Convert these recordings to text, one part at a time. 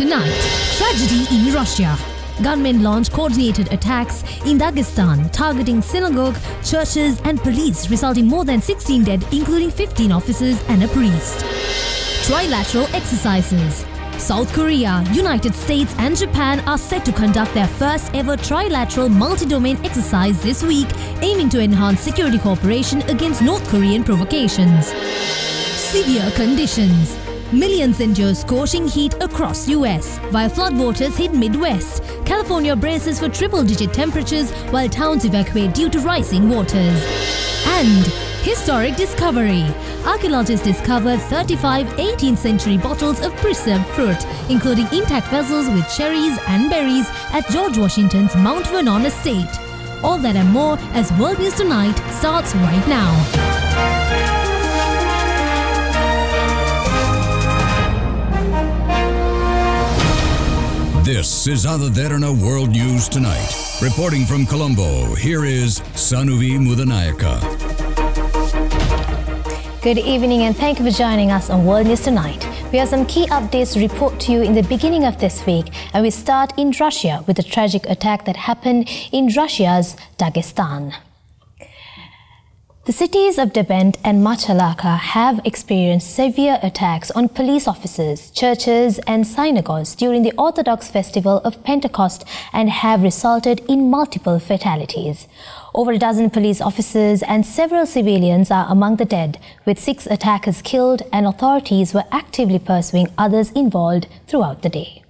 Tonight, tragedy in Russia. Gunmen launched coordinated attacks in Dagestan, targeting synagogue, churches, and police, resulting more than 16 dead, including 15 officers and a priest. Trilateral exercises. South Korea, United States, and Japan are set to conduct their first ever trilateral multi domain exercise this week, aiming to enhance security cooperation against North Korean provocations. Severe conditions. Millions endure scorching heat across US, while floodwaters hit Midwest. California braces for triple-digit temperatures while towns evacuate due to rising waters. And historic discovery. Archaeologists discovered 35 18th century bottles of preserved fruit, including intact vessels with cherries and berries at George Washington's Mount Vernon estate. All that and more as World News Tonight starts right now. This is Ada Derana World News Tonight. Reporting from Colombo, here is Sanuvi Mudanayaka. Good evening and thank you for joining us on World News Tonight. We have some key updates to report to you in the beginning of this week, and we start in Russia with a tragic attack that happened in Russia's Dagestan. The cities of Derbent and Makhachkala have experienced severe attacks on police officers, churches, and synagogues during the Orthodox festival of Pentecost and have resulted in multiple fatalities. Over a dozen police officers and several civilians are among the dead, with six attackers killed, and authorities were actively pursuing others involved throughout the day.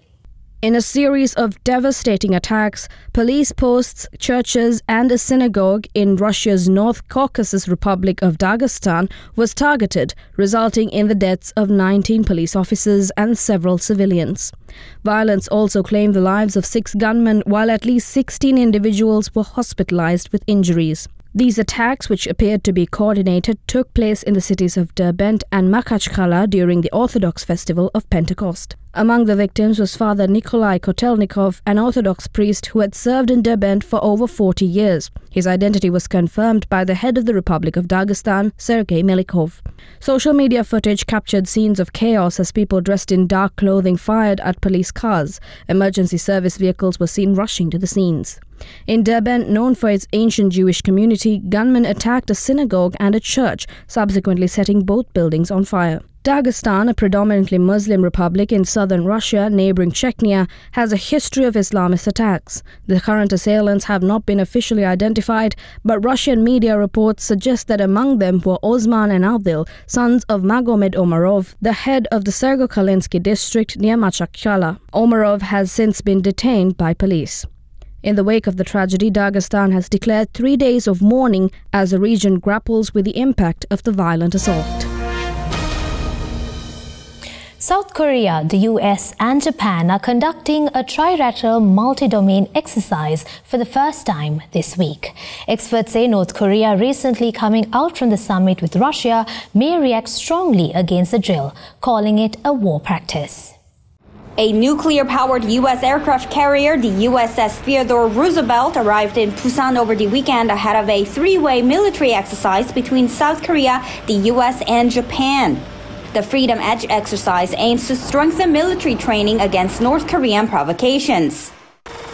In a series of devastating attacks, police posts, churches, and a synagogue in Russia's North Caucasus Republic of Dagestan was targeted, resulting in the deaths of 19 police officers and several civilians. Violence also claimed the lives of six gunmen, while at least 16 individuals were hospitalized with injuries. These attacks, which appeared to be coordinated, took place in the cities of Derbent and Makhachkala during the Orthodox festival of Pentecost. Among the victims was Father Nikolai Kotelnikov, an Orthodox priest who had served in Derbent for over 40 years. His identity was confirmed by the head of the Republic of Dagestan, Sergei Melikov. Social media footage captured scenes of chaos as people dressed in dark clothing fired at police cars. Emergency service vehicles were seen rushing to the scenes. In Derbent, known for its ancient Jewish community, gunmen attacked a synagogue and a church, subsequently setting both buildings on fire. Dagestan, a predominantly Muslim republic in southern Russia, neighboring Chechnya, has a history of Islamist attacks. The current assailants have not been officially identified, but Russian media reports suggest that among them were Osman and Adil, sons of Magomed Omarov, the head of the Sergokalinsky district near Makhachkala. Omarov has since been detained by police. In the wake of the tragedy, Dagestan has declared three days of mourning as the region grapples with the impact of the violent assault. South Korea, the US, and Japan are conducting a trilateral multi domain exercise for the first time this week. Experts say North Korea, recently coming out from the summit with Russia, may react strongly against the drill, calling it a war practice. A nuclear powered U.S. aircraft carrier, the USS Theodore Roosevelt, arrived in Busan over the weekend ahead of a three way military exercise between South Korea, the U.S., and Japan. The Freedom Edge exercise aims to strengthen military training against North Korean provocations.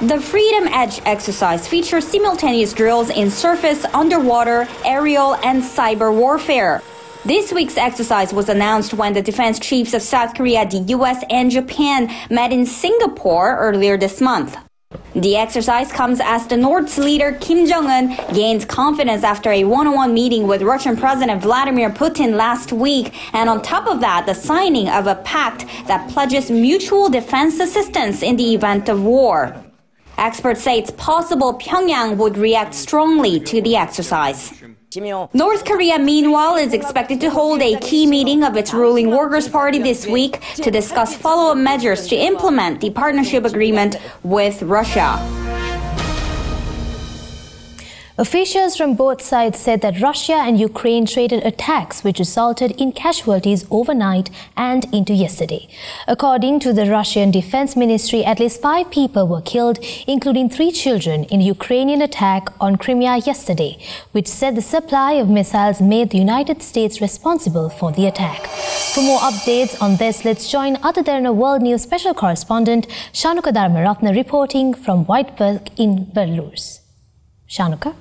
The Freedom Edge exercise features simultaneous drills in surface, underwater, aerial, and cyber warfare. This week's exercise was announced when the defense chiefs of South Korea, the US, and Japan met in Singapore earlier this month. The exercise comes as the North's leader Kim Jong un gained confidence after a one on one meeting with Russian President Vladimir Putin last week, and on top of that, the signing of a pact that pledges mutual defense assistance in the event of war. Experts say it's possible Pyongyang would react strongly to the exercise. North Korea, meanwhile, is expected to hold a key meeting of its ruling Workers' Party this week to discuss follow up measures to implement the partnership agreement with Russia. Officials from both sides said that Russia and Ukraine traded attacks which resulted in casualties overnight and into yesterday. According to the Russian Defense Ministry, at least five people were killed, including three children, in a Ukrainian attack on Crimea yesterday, which said the supply of missiles made the United States responsible for the attack. For more updates on this, let's join Ada Derana World News special correspondent Shanuka Dharmaratna reporting from Whiteberg in Belarus. Shanuka?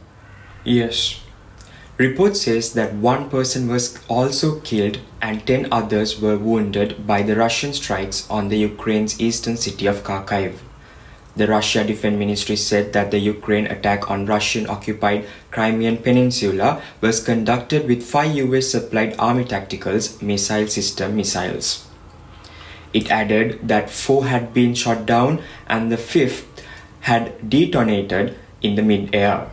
Yes. Report says that one person was also killed and 10 others were wounded by the Russian strikes on the Ukraine's eastern city of Kharkiv. The Russia Defense Ministry said that the Ukraine attack on Russian occupied Crimean Peninsula was conducted with five US supplied army tacticals missile system missiles. It added that four had been shot down and the fifth had detonated in the mid-air.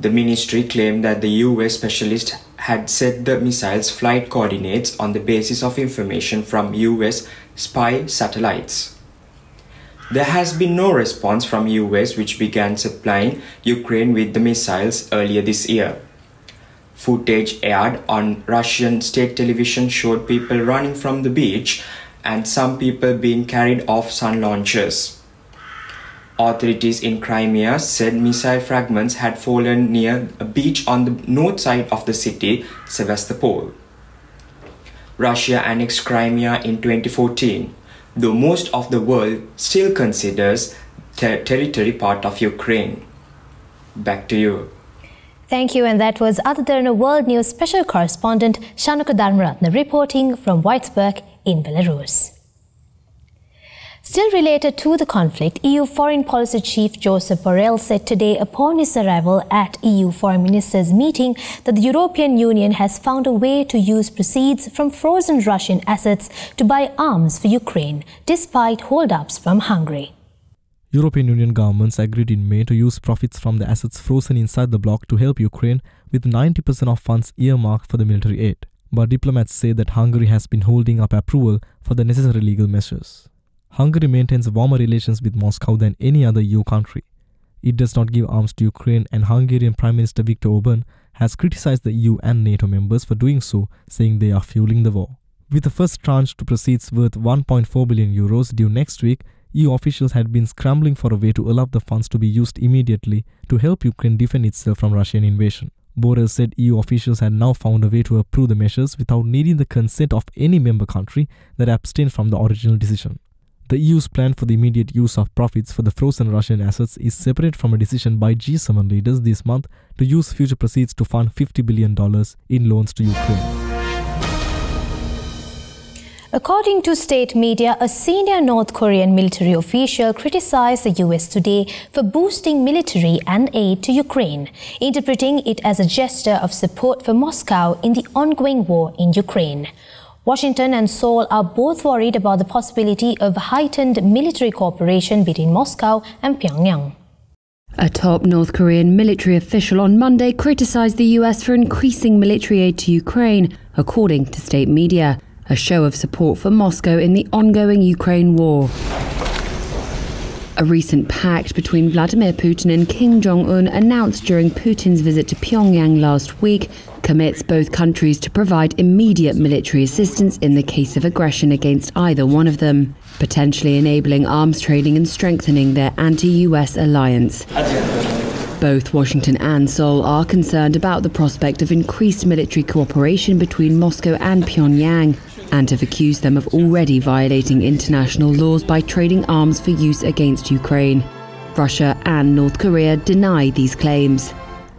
The ministry claimed that the US specialist had set the missile's flight coordinates on the basis of information from US spy satellites. There has been no response from US which began supplying Ukraine with the missiles earlier this year. Footage aired on Russian state television showed people running from the beach and some people being carried off sun launchers. Authorities in Crimea said missile fragments had fallen near a beach on the north side of the city, Sevastopol. Russia annexed Crimea in 2014, though most of the world still considers ter territory part of Ukraine. Back to you. Thank you, and that was Ada Derana World News special correspondent Shanuka Dharmaratna reporting from Whitesburg in Belarus. Still related to the conflict, EU Foreign Policy Chief Josep Borrell said today upon his arrival at EU Foreign Ministers meeting that the European Union has found a way to use proceeds from frozen Russian assets to buy arms for Ukraine, despite holdups from Hungary. European Union governments agreed in May to use profits from the assets frozen inside the bloc to help Ukraine with 90% of funds earmarked for the military aid. But diplomats say that Hungary has been holding up approval for the necessary legal measures. Hungary maintains warmer relations with Moscow than any other EU country. It does not give arms to Ukraine, and Hungarian Prime Minister Viktor Orban has criticized the EU and NATO members for doing so, saying they are fueling the war. With the first tranche to proceeds worth 1.4 billion euros due next week, EU officials had been scrambling for a way to allow the funds to be used immediately to help Ukraine defend itself from Russian invasion. Borrell said EU officials had now found a way to approve the measures without needing the consent of any member country that abstained from the original decision. The EU's plan for the immediate use of profits for the frozen Russian assets is separate from a decision by G7 leaders this month to use future proceeds to fund $50 billion in loans to Ukraine. According to state media, a senior North Korean military official criticized the US today for boosting military and aid to Ukraine, interpreting it as a gesture of support for Moscow in the ongoing war in Ukraine. Washington and Seoul are both worried about the possibility of heightened military cooperation between Moscow and Pyongyang. A top North Korean military official on Monday criticized the US for increasing military aid to Ukraine, according to state media, a show of support for Moscow in the ongoing Ukraine war. A recent pact between Vladimir Putin and Kim Jong un, announced during Putin's visit to Pyongyang last week, commits both countries to provide immediate military assistance in the case of aggression against either one of them, potentially enabling arms trading and strengthening their anti US alliance. Both Washington and Seoul are concerned about the prospect of increased military cooperation between Moscow and Pyongyang and have accused them of already violating international laws by trading arms for use against Ukraine. Russia and North Korea deny these claims.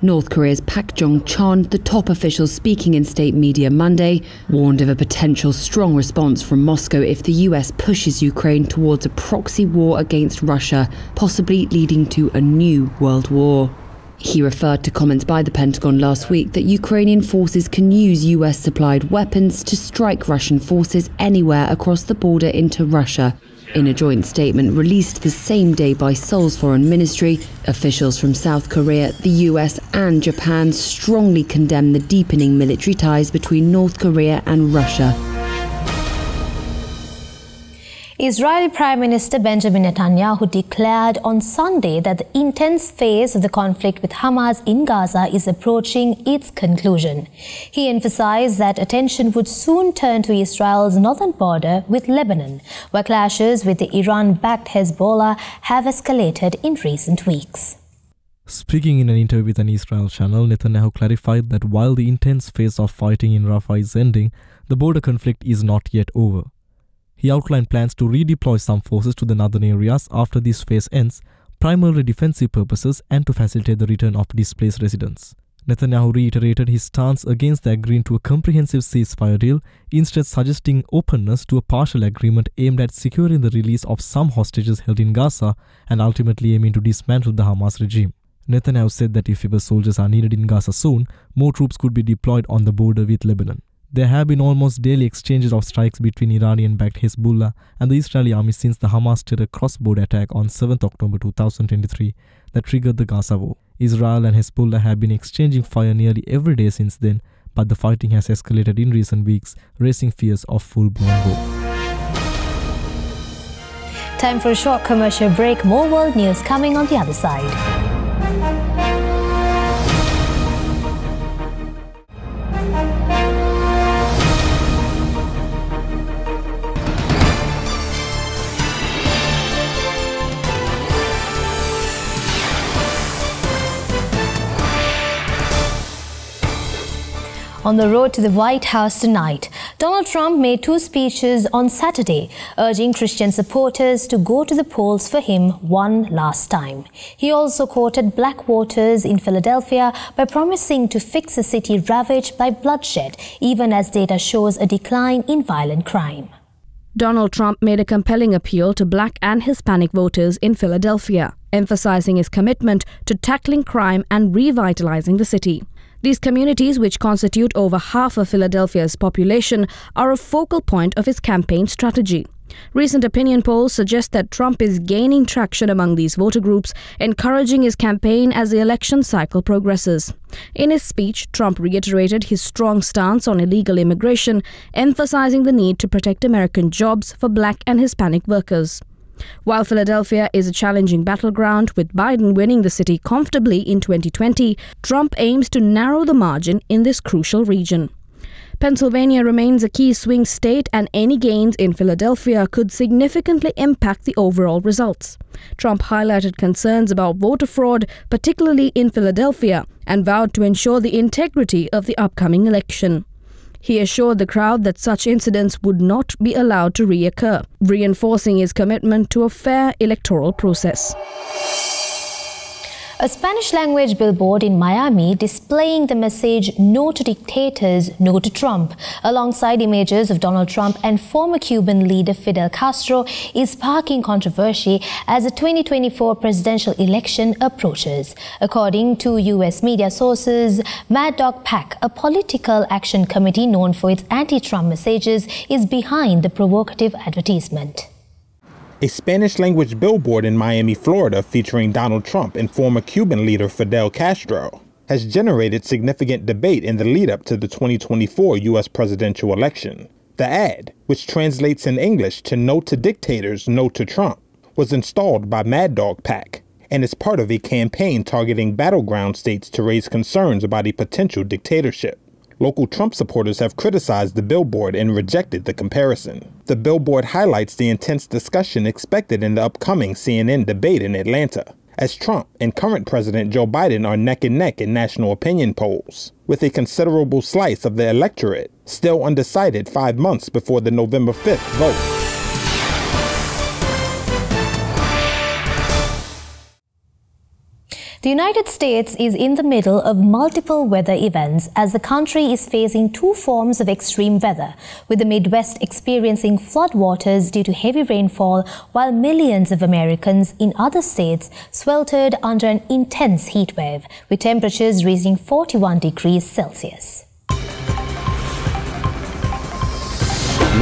North Korea's Pak Jong Chon, the top official speaking in state media Monday, warned of a potential strong response from Moscow if the US pushes Ukraine towards a proxy war against Russia, possibly leading to a new world war. He referred to comments by the Pentagon last week that Ukrainian forces can use US supplied weapons to strike Russian forces anywhere across the border into Russia. In a joint statement released the same day by Seoul's foreign ministry, officials from South Korea, the US, and Japan strongly condemn the deepening military ties between North Korea and Russia. Israeli Prime Minister Benjamin Netanyahu declared on Sunday that the intense phase of the conflict with Hamas in Gaza is approaching its conclusion. He emphasized that attention would soon turn to Israel's northern border with Lebanon, where clashes with the Iran backed Hezbollah have escalated in recent weeks. Speaking in an interview with an Israel channel, Netanyahu clarified that while the intense phase of fighting in Rafah is ending, the border conflict is not yet over. He outlined plans to redeploy some forces to the northern areas after this phase ends, primarily defensive purposes and to facilitate the return of displaced residents. Netanyahu reiterated his stance against agreeing to a comprehensive ceasefire deal, instead suggesting openness to a partial agreement aimed at securing the release of some hostages held in Gaza and ultimately aiming to dismantle the Hamas regime. Netanyahu said that if US soldiers are needed in Gaza soon, more troops could be deployed on the border with Lebanon. There have been almost daily exchanges of strikes between Iranian-backed Hezbollah and the Israeli army since the Hamas terror cross-border attack on 7 October 2023 that triggered the Gaza war. Israel and Hezbollah have been exchanging fire nearly every day since then, but the fighting has escalated in recent weeks, raising fears of full-blown war. Time for a short commercial break. More world news coming on the other side. On the road to the White House tonight, Donald Trump made two speeches on Saturday, urging Christian supporters to go to the polls for him one last time. He also quoted Blackwaters in Philadelphia by promising to fix a city ravaged by bloodshed, even as data shows a decline in violent crime. Donald Trump made a compelling appeal to black and Hispanic voters in Philadelphia, emphasizing his commitment to tackling crime and revitalizing the city. These communities, which constitute over half of Philadelphia's population, are a focal point of his campaign strategy. Recent opinion polls suggest that Trump is gaining traction among these voter groups, encouraging his campaign as the election cycle progresses. In his speech, Trump reiterated his strong stance on illegal immigration, emphasizing the need to protect American jobs for black and Hispanic workers. While Philadelphia is a challenging battleground, with Biden winning the city comfortably in 2020, Trump aims to narrow the margin in this crucial region. Pennsylvania remains a key swing state, and any gains in Philadelphia could significantly impact the overall results. Trump highlighted concerns about voter fraud, particularly in Philadelphia, and vowed to ensure the integrity of the upcoming election. He assured the crowd that such incidents would not be allowed to reoccur, reinforcing his commitment to a fair electoral process. A Spanish language billboard in Miami displaying the message No to dictators, no to Trump, alongside images of Donald Trump and former Cuban leader Fidel Castro, is sparking controversy as the 2024 presidential election approaches. According to U.S. media sources, Mad Dog PAC, a political action committee known for its anti Trump messages, is behind the provocative advertisement. A Spanish language billboard in Miami, Florida, featuring Donald Trump and former Cuban leader Fidel Castro, has generated significant debate in the lead up to the 2024 U.S. presidential election. The ad, which translates in English to No to Dictators, No to Trump, was installed by Mad Dog PAC and is part of a campaign targeting battleground states to raise concerns about a potential dictatorship. Local Trump supporters have criticized the billboard and rejected the comparison. The billboard highlights the intense discussion expected in the upcoming CNN debate in Atlanta, as Trump and current President Joe Biden are neck and neck in national opinion polls, with a considerable slice of the electorate still undecided five months before the November 5th vote. The United States is in the middle of multiple weather events as the country is facing two forms of extreme weather, with the Midwest experiencing floodwaters due to heavy rainfall, while millions of Americans in other states sweltered under an intense heat wave, with temperatures reaching 41 degrees Celsius.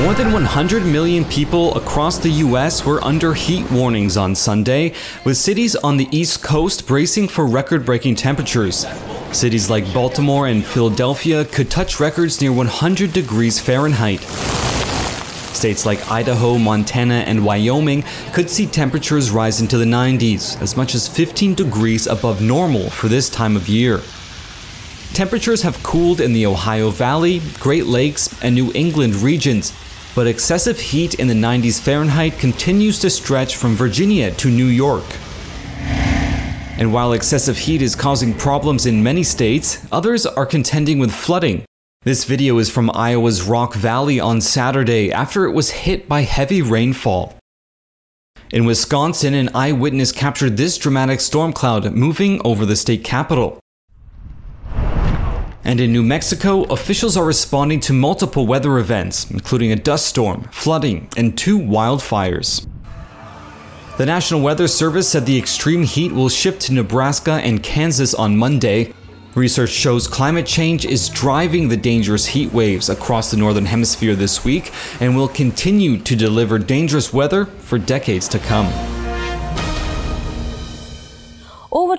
More than 100 million people across the U.S. were under heat warnings on Sunday, with cities on the East Coast bracing for record breaking temperatures. Cities like Baltimore and Philadelphia could touch records near 100 degrees Fahrenheit. States like Idaho, Montana, and Wyoming could see temperatures rise into the 90s, as much as 15 degrees above normal for this time of year. Temperatures have cooled in the Ohio Valley, Great Lakes, and New England regions, but excessive heat in the 90s Fahrenheit continues to stretch from Virginia to New York. And while excessive heat is causing problems in many states, others are contending with flooding. This video is from Iowa's Rock Valley on Saturday after it was hit by heavy rainfall. In Wisconsin, an eyewitness captured this dramatic storm cloud moving over the state capital. And in New Mexico, officials are responding to multiple weather events, including a dust storm, flooding, and two wildfires. The National Weather Service said the extreme heat will shift to Nebraska and Kansas on Monday. Research shows climate change is driving the dangerous heat waves across the Northern Hemisphere this week and will continue to deliver dangerous weather for decades to come.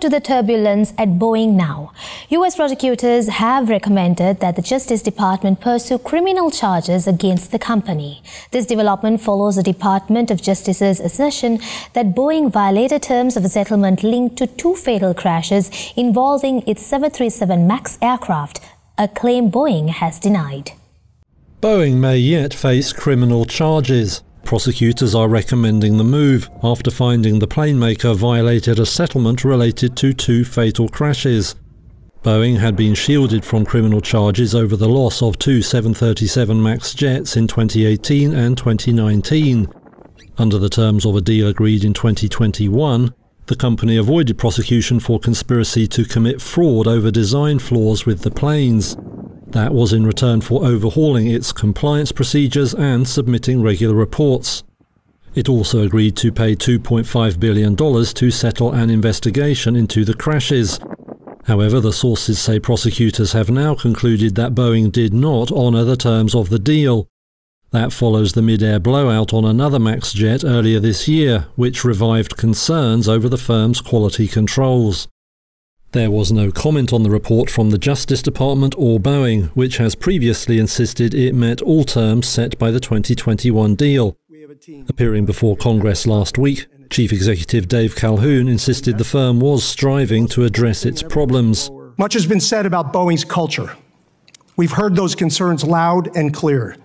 To the turbulence at Boeing now. U.S. prosecutors have recommended that the Justice Department pursue criminal charges against the company. This development follows the Department of Justice's assertion that Boeing violated terms of a settlement linked to two fatal crashes involving its 737 MAX aircraft, a claim Boeing has denied. Boeing may yet face criminal charges. Prosecutors are recommending the move after finding the plane maker violated a settlement related to two fatal crashes. Boeing had been shielded from criminal charges over the loss of two 737 MAX jets in 2018 and 2019. Under the terms of a deal agreed in 2021, the company avoided prosecution for conspiracy to commit fraud over design flaws with the planes. That was in return for overhauling its compliance procedures and submitting regular reports. It also agreed to pay $2.5 billion to settle an investigation into the crashes. However, the sources say prosecutors have now concluded that Boeing did not honour the terms of the deal. That follows the mid-air blowout on another MAX jet earlier this year, which revived concerns over the firm's quality controls. There was no comment on the report from the Justice Department or Boeing, which has previously insisted it met all terms set by the 2021 deal. Appearing before Congress last week, Chief Executive Dave Calhoun insisted the firm was striving to address its problems. Much has been said about Boeing's culture. We've heard those concerns loud and clear.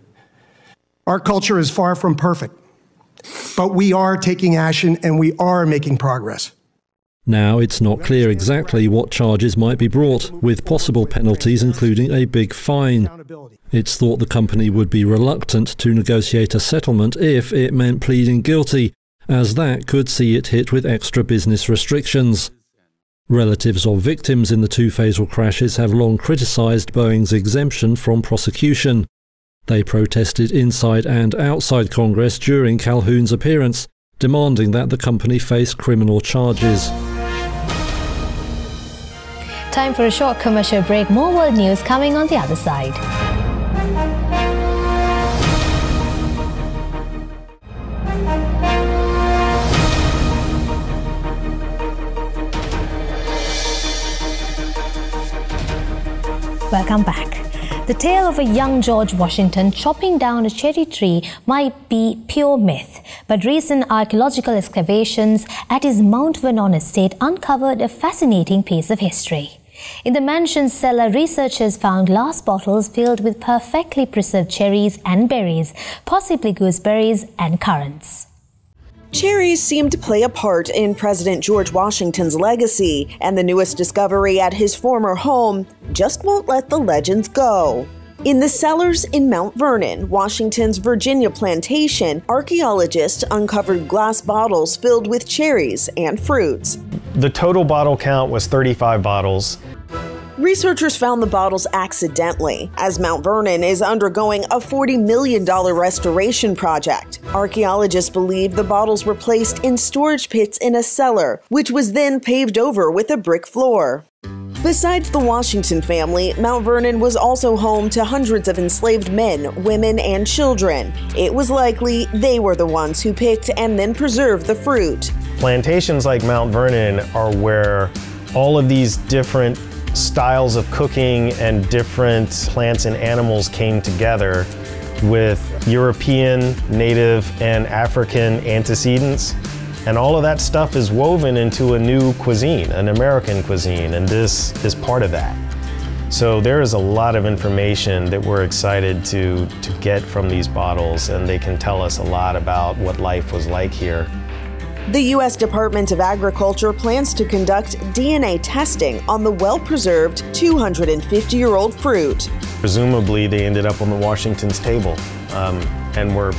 Our culture is far from perfect, but we are taking action and we are making progress. Now it's not clear exactly what charges might be brought, with possible penalties including a big fine. It's thought the company would be reluctant to negotiate a settlement if it meant pleading guilty, as that could see it hit with extra business restrictions. Relatives of victims in the two fatal crashes have long criticised Boeing's exemption from prosecution. They protested inside and outside Congress during Calhoun's appearance, demanding that the company face criminal charges. Time for a short commercial break. More world news coming on the other side. Welcome back. The tale of a young George Washington chopping down a cherry tree might be pure myth, but recent archaeological excavations at his Mount Vernon estate uncovered a fascinating piece of history. In the mansion's cellar, researchers found glass bottles filled with perfectly preserved cherries and berries, possibly gooseberries and currants. Cherries seem to play a part in President George Washington's legacy, and the newest discovery at his former home just won't let the legends go. In the cellars in Mount Vernon, Washington's Virginia plantation, archaeologists uncovered glass bottles filled with cherries and fruits. The total bottle count was 35 bottles. Researchers found the bottles accidentally, as Mount Vernon is undergoing a $40 million restoration project. Archaeologists believe the bottles were placed in storage pits in a cellar, which was then paved over with a brick floor. Besides the Washington family, Mount Vernon was also home to hundreds of enslaved men, women, and children. It was likely they were the ones who picked and then preserved the fruit. Plantations like Mount Vernon are where all of these different styles of cooking and different plants and animals came together, with European, native, and African antecedents. And all of that stuff is woven into a new cuisine, an American cuisine, and this is part of that. So there is a lot of information that we're excited to, to get from these bottles, and they can tell us a lot about what life was like here. The U.S. Department of Agriculture plans to conduct DNA testing on the well preserved 250 year old fruit. Presumably, they ended up on the Washington's table um, and were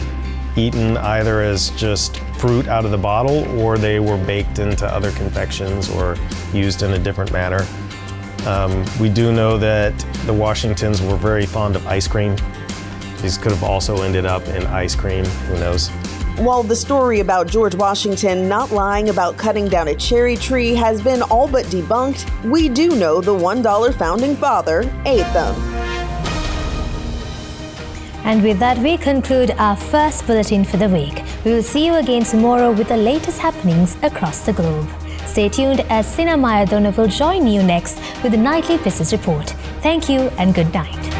eaten either as just fruit out of the bottle or they were baked into other confections or used in a different manner. Um, we do know that the Washingtons were very fond of ice cream. These could have also ended up in ice cream, who knows. While the story about George Washington not lying about cutting down a cherry tree has been all but debunked, we do know the $1 founding father ate them. And with that, we conclude our first bulletin for the week. We will see you again tomorrow with the latest happenings across the globe. Stay tuned as Sina Mayadona will join you next with the nightly business report. Thank you and good night.